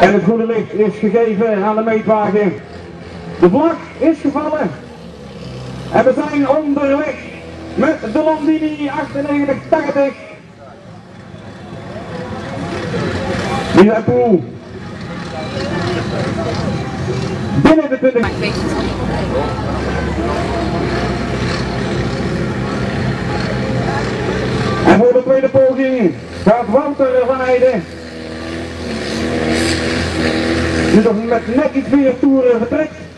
En het goede licht is gegeven aan de meetwagen. De vlag is gevallen. En we zijn onderweg met de Landini 9880. Liverpool. Binnen de 20. En voor de tweede poging gaat Wouter van Heijden. Dus nog met net iets meer toeren vertrekt.